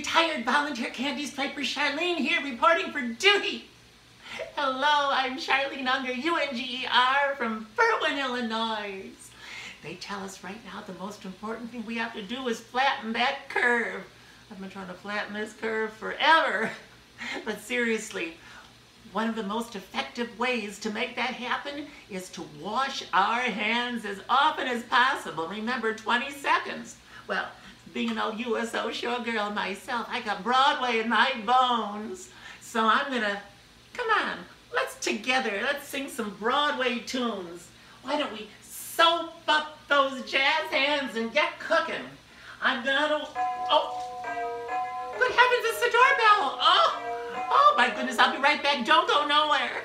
Retired volunteer candy striper Charlene here reporting for duty. Hello, I'm Charlene Unger, UNGER from Berwyn, Illinois. They tell us right now the most important thing we have to do is flatten that curve. I've been trying to flatten this curve forever. But seriously, one of the most effective ways to make that happen is to wash our hands as often as possible. Remember, 20 seconds. Well, being an old USO showgirl myself, I got Broadway in my bones. So I'm gonna, come on, let's together, let's sing some Broadway tunes. Why don't we soap up those jazz hands and get cooking? I'm gonna, oh, good heavens, it's the doorbell. Oh, oh my goodness, I'll be right back. Don't go nowhere.